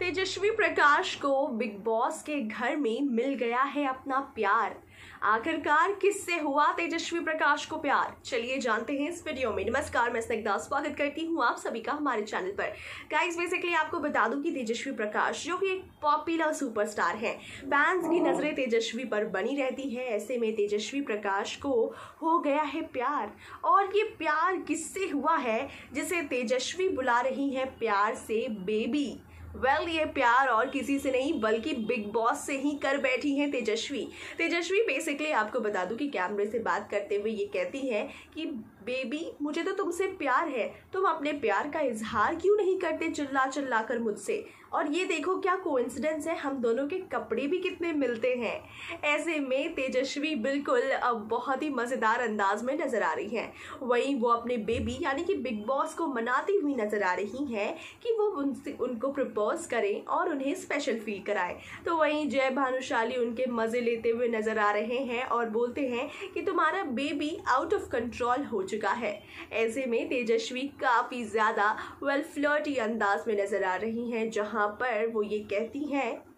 तेजस्वी प्रकाश को big boss के घर में मिल गया है अपना प्यार। आखिरकार किससे हुआ तेजस्वी प्रकाश को प्यार? चलिए जानते हैं इस वीडियो में। नमस्कार, मैं स्निग्धा, स्वागत करती हूँ आप सभी का हमारे चैनल पर। गाइस बेसिकली आपको बता दूँ कि तेजस्वी प्रकाश, जो कि एक पॉपुलर सुपरस्टार हैं फैंस की नज़रें तेजस्वी पर बनी रहती है। ऐसे में तेजस्वी प्रकाश को हो गया है प्यार। और ये प्यार किससे हुआ है, जिसे तेजस्वी बुला रही है प्यार से बेबी वेल well, ये प्यार और किसी से नहीं बल्कि बिग बॉस से ही कर बैठी हैं तेजस्वी। तेजस्वी बेसिकली आपको बता दूँ कि कैमरे से बात करते हुए ये कहती है कि बेबी मुझे तो तुमसे प्यार है। तुम अपने प्यार का इजहार क्यों नहीं करते चिल्ला चिल्ला कर मुझसे? और ये देखो क्या कोइंसिडेंस है हम दोनों के कपड़े भी कितने मिलते हैं। ऐसे में तेजस्वी बिल्कुल अब बहुत ही मज़ेदार अंदाज में नज़र आ रही हैं। वहीं वो अपने बेबी यानी कि बिग बॉस को मनाती हुई नज़र आ रही हैं कि वो उनसे उनको प्रपोज करें और उन्हें स्पेशल फील कराएँ। तो वहीं जय भानुशाली उनके मज़े लेते हुए नज़र आ रहे हैं और बोलते हैं कि तुम्हारा बेबी आउट ऑफ़ कंट्रोल हो चुका है। ऐसे में तेजस्वी काफ़ी ज़्यादा वेल फ्लर्टी अंदाज में नज़र आ रही हैं, जहाँ पर वो ये कहती हैं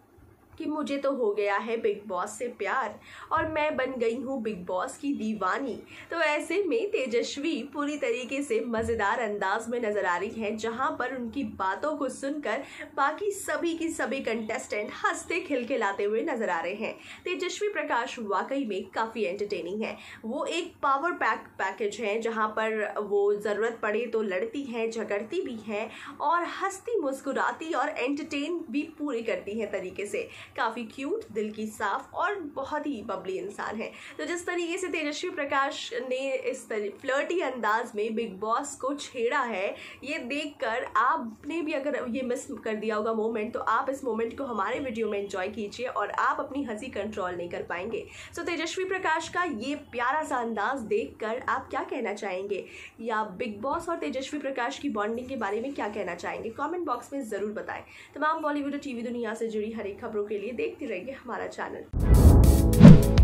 कि मुझे तो हो गया है बिग बॉस से प्यार, और मैं बन गई हूँ बिग बॉस की दीवानी। तो ऐसे में तेजस्वी पूरी तरीके से मज़ेदार अंदाज में नज़र आ रही हैं, जहाँ पर उनकी बातों को सुनकर बाकी सभी की सभी कंटेस्टेंट हँसते खिलखिलाते हुए नज़र आ रहे हैं। तेजस्वी प्रकाश वाकई में काफ़ी एंटरटेनिंग है। वो एक पावर पैक पैकेज है, जहाँ पर वो ज़रूरत पड़े तो लड़ती हैं, झगड़ती भी हैं, और हंसती मुस्कुराती और एंटरटेन भी पूरी करती हैं तरीके से। काफ़ी क्यूट दिल की साफ़ और बहुत ही बबली इंसान है। तो जिस तरीके से तेजस्वी प्रकाश ने इस फ्लर्टी अंदाज में बिग बॉस को छेड़ा है ये देखकर आपने भी अगर ये मिस कर दिया होगा मोमेंट तो आप इस मोमेंट को हमारे वीडियो में एंजॉय कीजिए और आप अपनी हँसी कंट्रोल नहीं कर पाएँगे। सो so, तेजस्वी प्रकाश का ये प्यारा सा अंदाज देख आप क्या कहना चाहेंगे? या बिग बॉस और तेजस्वी प्रकाश की बॉन्डिंग के बारे में क्या कहना चाहेंगे? कॉमेंट बॉक्स में ज़रूर बताएँ। तमाम बॉलीवुड और टीवी दुनिया से जुड़ी हर एक खबरों के लिए देखते रहिए हमारा चैनल।